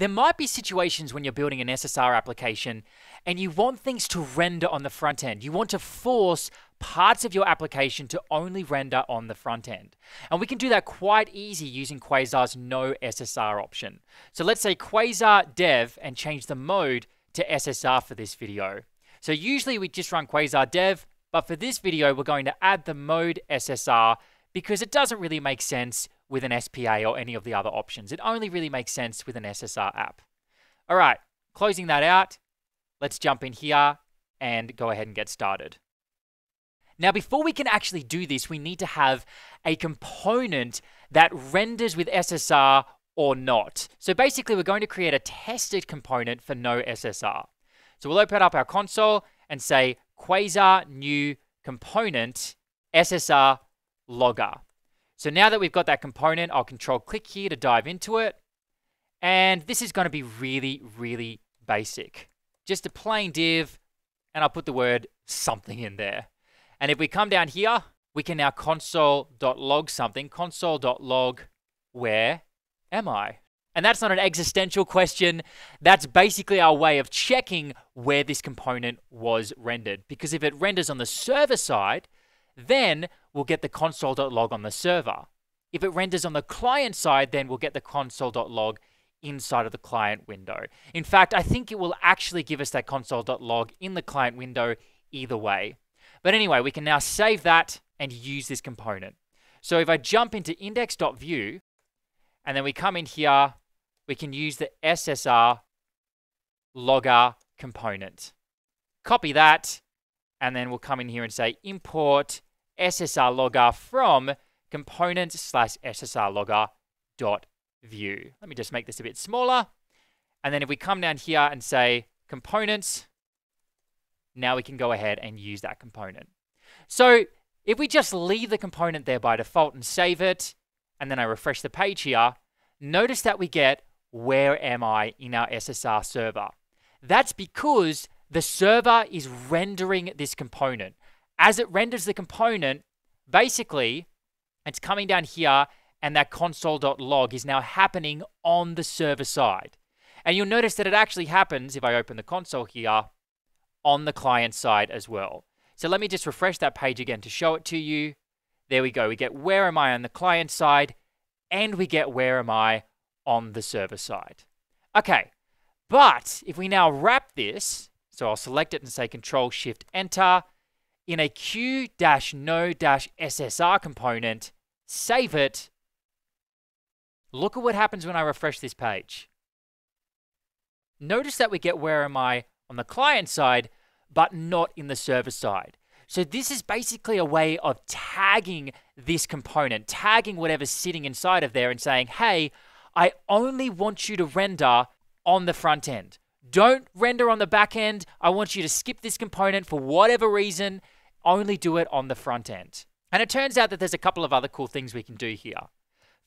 There might be situations when you're building an SSR application and you want things to render on the front end. You want to force parts of your application to only render on the front end. And we can do that quite easy using Quasar's no SSR option. So let's say Quasar dev and change the mode to SSR for this video. So usually we just run Quasar dev, but for this video, we're going to add the mode SSR because it doesn't really make sense with an SPA or any of the other options. It only really makes sense with an SSR app. All right, closing that out, let's jump in here and go ahead and get started. Now, before we can actually do this, we need to have a component that renders with SSR or not. So basically, we're going to create a tested component for no SSR. So we'll open up our console and say Quasar new component SSR logger. So now that we've got that component, I'll control click here to dive into it. And this is going to be really, really basic. Just a plain div, and I'll put the word something in there. And if we come down here, we can now console.log something, console.log where am I? And that's not an existential question. That's basically our way of checking where this component was rendered. Because if it renders on the server side, then we'll get the console.log on the server. If it renders on the client side, then we'll get the console.log inside of the client window. In fact, I think it will actually give us that console.log in the client window either way. But anyway, we can now save that and use this component. So if I jump into index.vue, and then we come in here, we can use the SSR logger component. Copy that, and then we'll come in here and say import SSR logger from component slash SSR logger dot vue. Let me just make this a bit smaller. And then if we come down here and say components, now we can go ahead and use that component. So if we just leave the component there by default and save it, and then I refresh the page here, notice that we get where am I in our SSR server. That's because the server is rendering this component. As it renders the component, basically, it's coming down here and that console.log is now happening on the server side. And you'll notice that it actually happens, if I open the console here, on the client side as well. So let me just refresh that page again to show it to you. There we go. We get where am I on the client side, and we get where am I on the server side. Okay, but if we now wrap this, so I'll select it and say Control Shift Enter, in a Q-no-SSR component, save it. Look at what happens when I refresh this page. Notice that we get where am I on the client side, but not in the server side. So this is basically a way of tagging this component, tagging whatever's sitting inside of there and saying, hey, I only want you to render on the front end. Don't render on the back end. I want you to skip this component for whatever reason. Only do it on the front end. And it turns out that there's a couple of other cool things we can do here.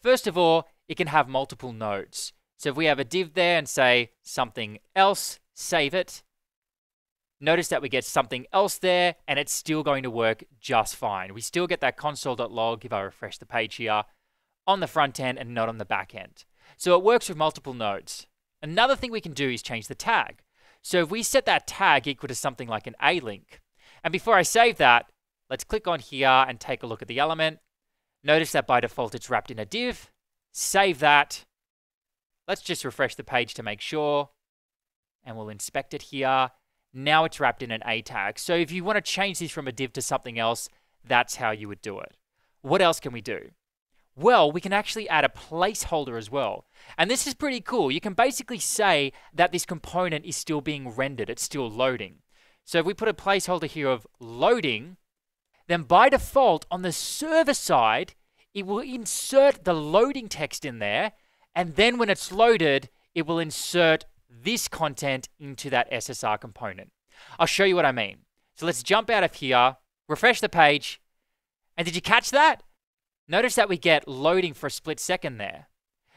First of all, it can have multiple nodes. So if we have a div there and say something else, save it, Notice that we get something else there and it's still going to work just fine. We still get that console.log if I refresh the page here on the front end and not on the back end. So it works with multiple nodes. Another thing we can do is change the tag. So if we set that tag equal to something like an A link, and before I save that, let's click on here and take a look at the element. Notice that by default it's wrapped in a div. Save that. Let's just refresh the page to make sure. And we'll inspect it here. Now it's wrapped in an A tag. So if you want to change this from a div to something else, that's how you would do it. What else can we do? Well, we can actually add a placeholder as well. And this is pretty cool. You can basically say that this component is still being rendered, it's still loading. So if we put a placeholder here of loading, then by default on the server side, it will insert the loading text in there. And then when it's loaded, it will insert this content into that SSR component. I'll show you what I mean. So let's jump out of here, refresh the page, and did you catch that? Notice that we get loading for a split second there.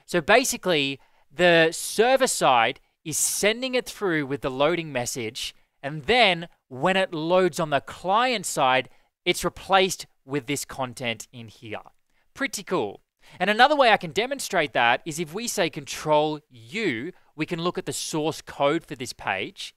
So basically, the server side is sending it through with the loading message, and then when it loads on the client side, it's replaced with this content in here. Pretty cool. And another way I can demonstrate that is if we say Control U we can look at the source code for this page.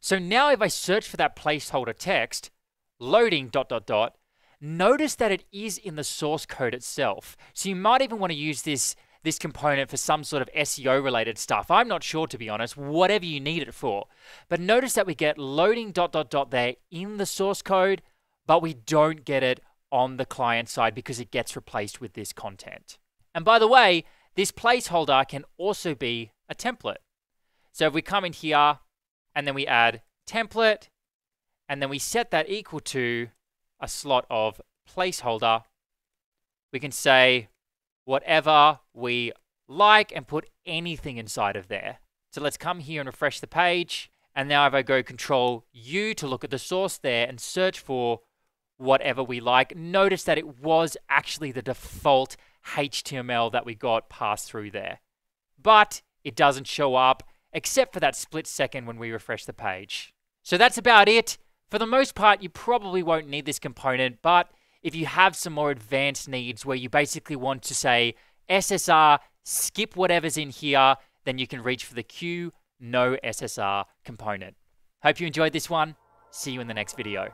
So now if I search for that placeholder text, loading dot dot dot, notice that it is in the source code itself. So you might even want to use this this component for some sort of SEO related stuff. I'm not sure to be honest, whatever you need it for. But notice that we get loading dot dot dot there in the source code, but we don't get it on the client side because it gets replaced with this content. And by the way, this placeholder can also be a template. So if we come in here and then we add template and then we set that equal to a slot of placeholder, we can say whatever we like and put anything inside of there. So let's come here and refresh the page. And now if I go control U to look at the source there and search for whatever we like, notice that it was actually the default HTML that we got passed through there. But it doesn't show up except for that split second when we refresh the page. So that's about it. For the most part, you probably won't need this component, but if you have some more advanced needs where you basically want to say SSR, skip whatever's in here, then you can reach for the Q no SSR component. Hope you enjoyed this one. See you in the next video.